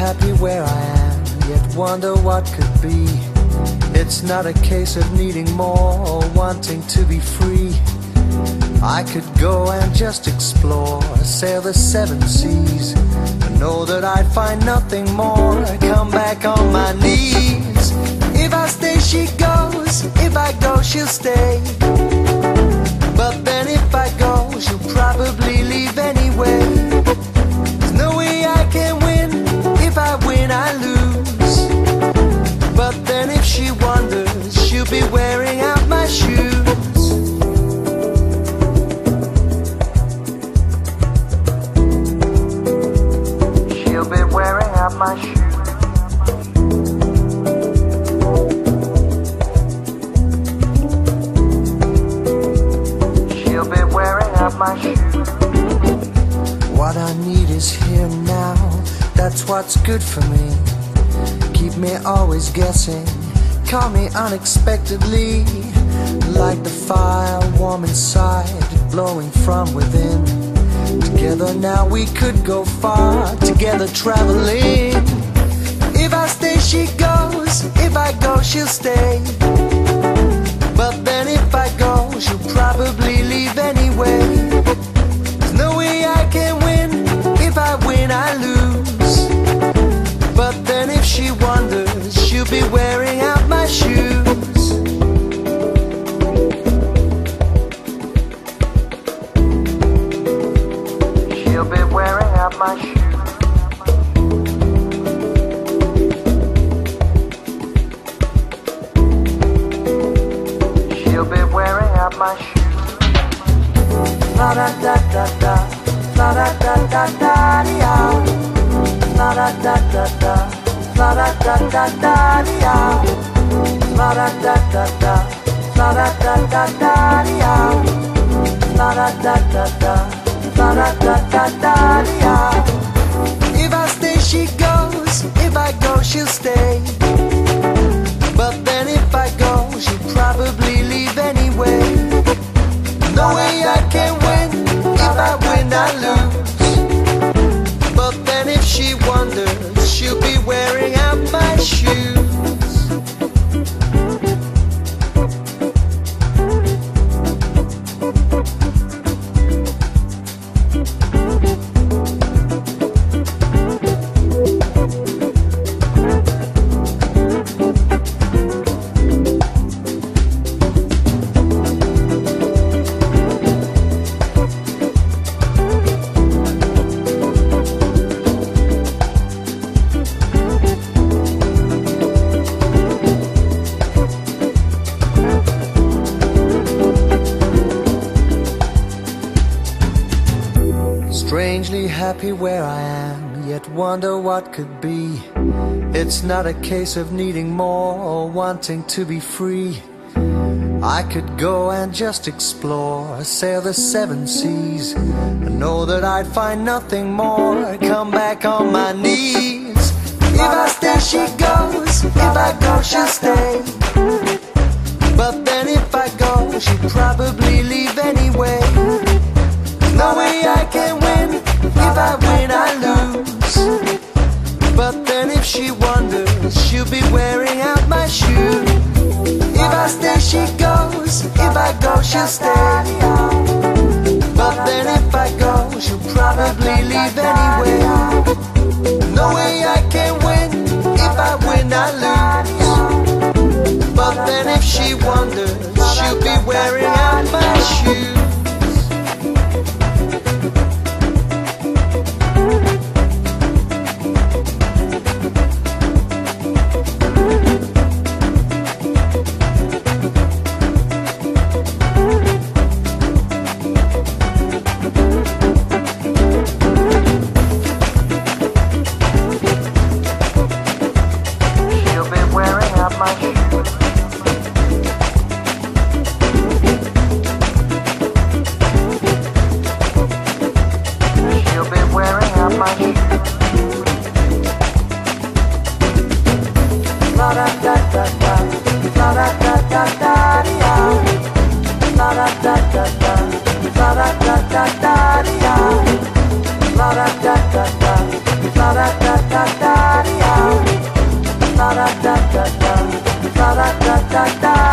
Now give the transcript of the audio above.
where I am, yet wonder what could be. It's not a case of needing more or wanting to be free. I could go and just explore, sail the seven seas. I know that I'd find nothing more. Come back on my knees. If I stay, she goes. If I go, she'll stay. But then if I go, she'll probably leave anyway. What's good for me. Keep me always guessing. Call me unexpectedly. Like the fire warm inside, blowing from within. Together now we could go far. Together traveling. If I stay, she goes. If I go, she'll stay. But then if I be wearing out my shoes. She'll be wearing out my shoes. She'll be wearing out my shoes. Da da da da, da da da da da da da da, da da If I stay, she goes. If I go, she'll stay. But then if I go, she'll probably leave anyway. No way I can win. If I win, I lose. But then if she wonders, she'll be wearing out my shoes. Strangely happy where I am, yet wonder what could be. It's not a case of needing more or wanting to be free. I could go and just explore, sail the seven seas. I know that I'd find nothing more. Come back on my knees. If I stay, she goes. If I go, she'll stay. But then if I go, she'd probably leave anyway. No way I can she wonders, she'll be wearing out my shoes. If I stay, she goes. If I go, she'll stay. But then if I go, she'll probably leave anyway. No way I can win. If I win, I lose. But then if she wonders, she'll be wearing out money. La da da da da, la da da da da da, la da da da da, la da da da da da, la da da da da, la da da da da da, la da da da da, la da da da da.